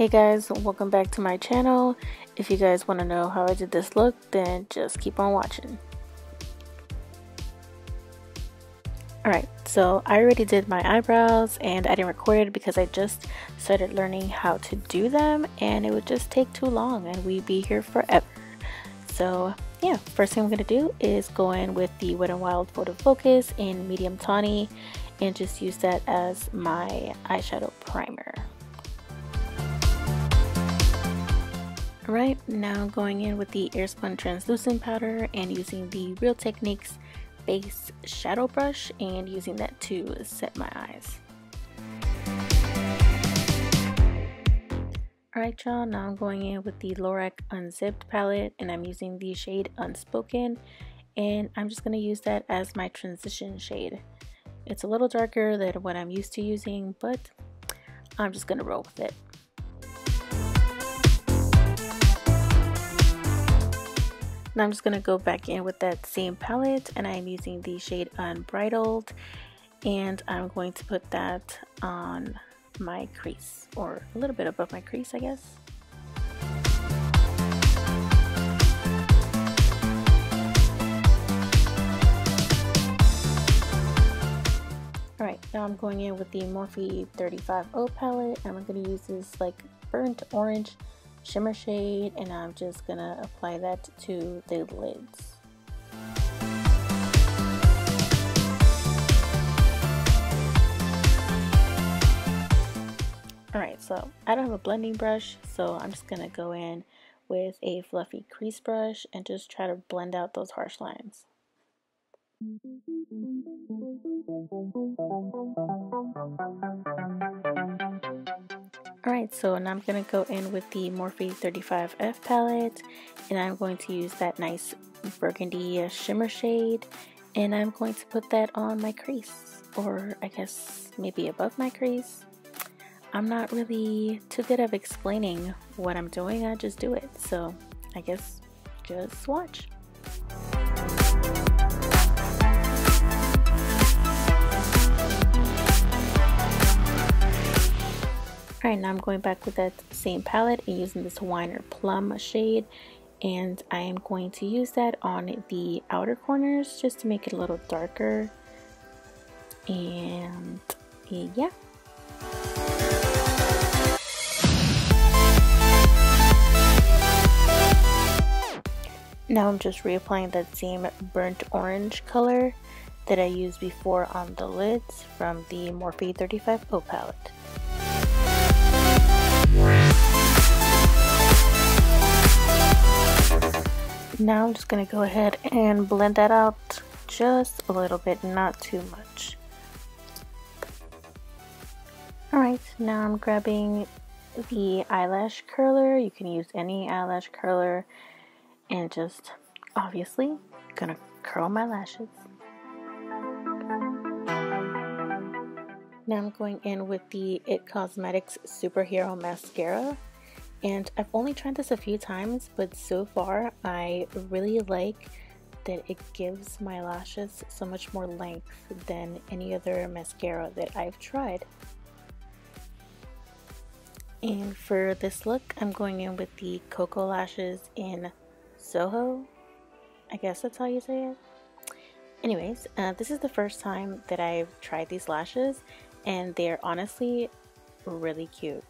Hey guys, welcome back to my channel. If you guys want to know how I did this look, then just keep on watching. Alright, so I already did my eyebrows and I didn't record it because I just started learning how to do them and it would just take too long and we'd be here forever. So yeah, first thing I'm going to do is go in with the Wet n Wild Photo Focus in medium tawny and just use that as my eyeshadow primer. Alright, now going in with the Airspun Translucent Powder and using the Real Techniques Base Shadow Brush and using that to set my eyes. Alright y'all, now I'm going in with the Lorac Unzipped palette and I'm using the shade Unspoken and I'm just going to use that as my transition shade. It's a little darker than what I'm used to using, but I'm just going to roll with it. I'm just going to go back in with that same palette and I'm using the shade Unbridled and I'm going to put that on my crease or a little bit above my crease I guess. Alright, now I'm going in with the Morphe 35O palette and I'm going to use this like burnt orange shimmer shade and I'm just gonna apply that to the lids. Alright, so I don't have a blending brush, so I'm just gonna go in with a fluffy crease brush and just try to blend out those harsh lines. Alright, so now I'm going to go in with the Morphe 35F palette and I'm going to use that nice burgundy uh, shimmer shade and I'm going to put that on my crease or I guess maybe above my crease. I'm not really too good at explaining what I'm doing, I just do it. So I guess just watch. Alright, now I'm going back with that same palette and using this Winer Plum shade. And I am going to use that on the outer corners just to make it a little darker. And yeah. Now I'm just reapplying that same burnt orange color that I used before on the lids from the Morphe 35O palette. Now I'm just going to go ahead and blend that out just a little bit, not too much. Alright, now I'm grabbing the eyelash curler. You can use any eyelash curler and just obviously gonna curl my lashes. Now I'm going in with the IT Cosmetics Superhero Mascara and I've only tried this a few times but so far I really like that it gives my lashes so much more length than any other mascara that I've tried. And for this look I'm going in with the Koko Lashes in Soho. I guess that's how you say it. Anyways, uh, this is the first time that I've tried these lashes and they're honestly really cute.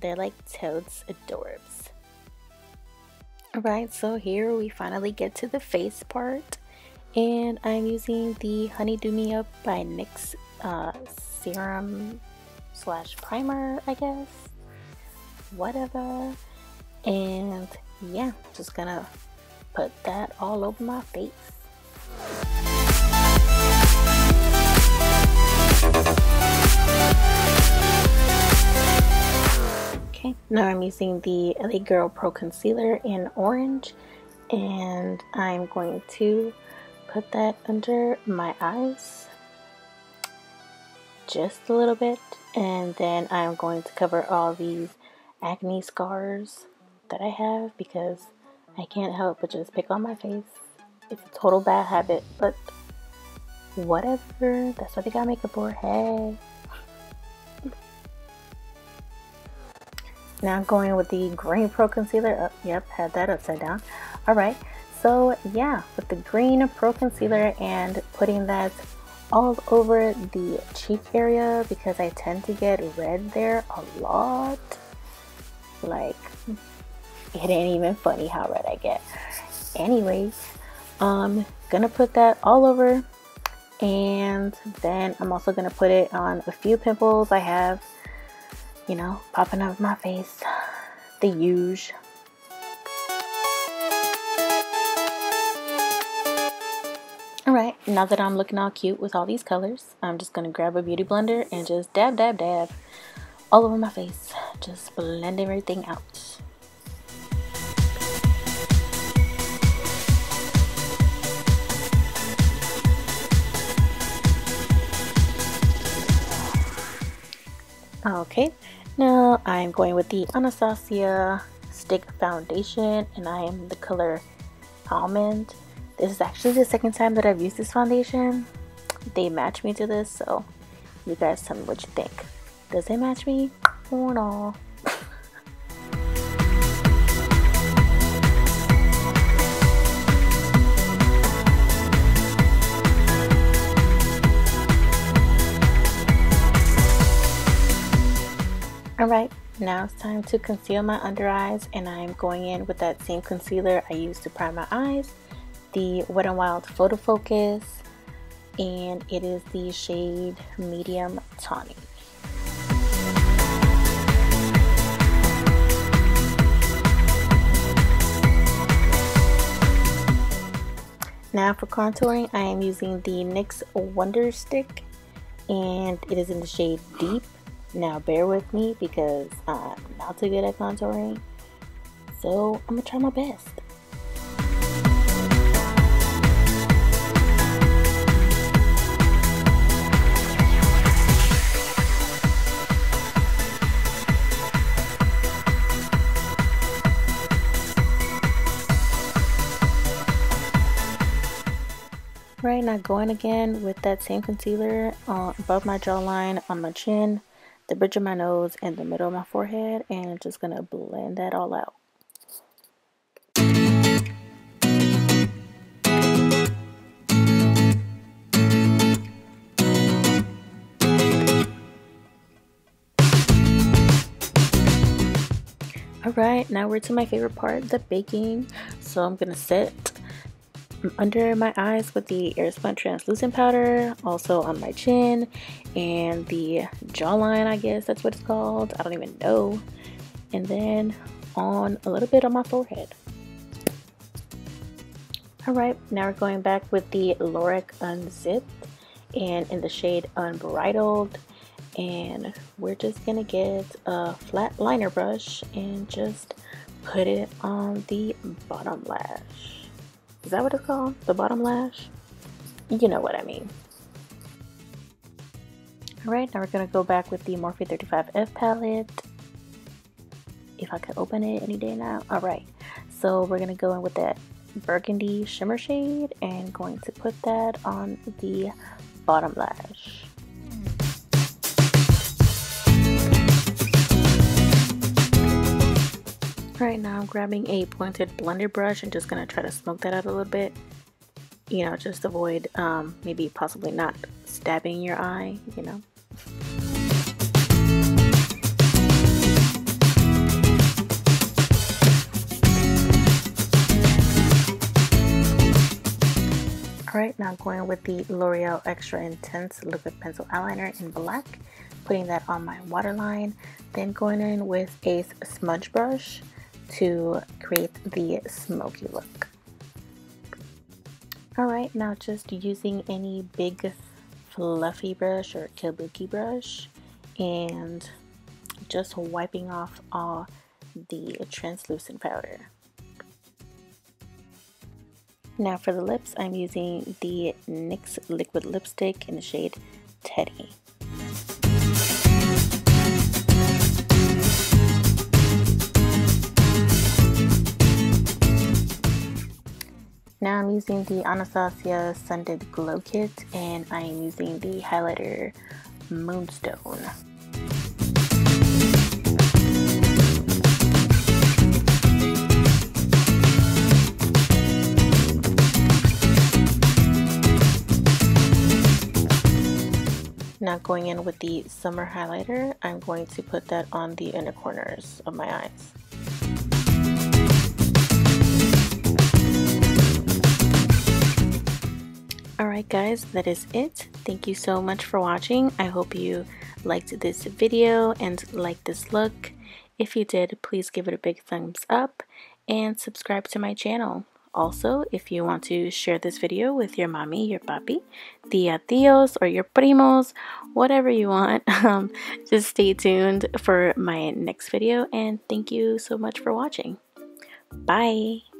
They're like toads adorbs. Alright, so here we finally get to the face part. And I'm using the Honeydew Me Up by NYX uh, serum slash primer, I guess. Whatever. And yeah, just gonna put that all over my face. Now I'm using the LA Girl Pro Concealer in orange and I'm going to put that under my eyes just a little bit and then I'm going to cover all these acne scars that I have because I can't help but just pick on my face. It's a total bad habit, but whatever. That's what they got makeup for. Hey. Now going with the Green Pro Concealer. Oh, yep, had that upside down. All right, so yeah, with the Green Pro Concealer and putting that all over the cheek area because I tend to get red there a lot. Like, it ain't even funny how red I get. Anyways, um, gonna put that all over and then I'm also gonna put it on a few pimples I have, you know, popping up my face, the huge. Alright, now that I'm looking all cute with all these colors, I'm just going to grab a beauty blender and just dab, dab, dab all over my face. Just blend everything out. Okay, now I'm going with the Anastasia Stick Foundation and I am the color Almond. This is actually the second time that I've used this foundation. They match me to this, so you guys tell me what you think. Does it match me or not? Alright, now it's time to conceal my under eyes and I'm going in with that same concealer I used to prime my eyes the Wet n Wild Photo Focus and it is the shade Medium Tawny. Now for contouring, I am using the NYX Wonder Stick and it is in the shade Deep. Now bear with me because I'm not too good at contouring, so I'm gonna try my best. Right now going again with that same concealer uh, above my jawline, on my chin, the bridge of my nose, and the middle of my forehead and just to blend that all out. Alright, now we're to my favorite part, the baking. So I'm to set under my eyes with the Airspun translucent powder, also on my chin and the jawline, I guess that's what it's called. I don't even know. And then on a little bit on my forehead. Alright, now we're going back with the Lorac Unzipped and in the shade Unbridled. And we're just gonna get a flat liner brush and just put it on the bottom lash. Is that what it's called? The bottom lash? You know what I mean. Alright, now we're going to go back with the Morphe 35F palette. If I could open it any day now. Alright, so we're going to go in with that burgundy shimmer shade and going to put that on the bottom lash. Right now I'm grabbing a pointed blender brush and just gonna try to smoke that out a little bit. You know, just avoid um, maybe possibly not stabbing your eye, you know. Alright, now going with the L'Oreal Extra Intense Liquid Pencil Eyeliner in black, putting that on my waterline, then going in with a smudge brush to create the smoky look. Alright, now just using any big fluffy brush or kabuki brush and just wiping off all the translucent powder. Now for the lips, I'm using the NYX Liquid Lipstick in the shade Teddy. Now I'm using the Anastasia Scented Glow Kit and I am using the highlighter Moonstone. Now going in with the summer highlighter, I'm going to put that on the inner corners of my eyes. Alright guys, that is it. Thank you so much for watching. I hope you liked this video and liked this look. If you did, please give it a big thumbs up and subscribe to my channel. Also, if you want to share this video with your mommy, your papi, tia tios, or your primos, whatever you want, um, just stay tuned for my next video and thank you so much for watching. Bye!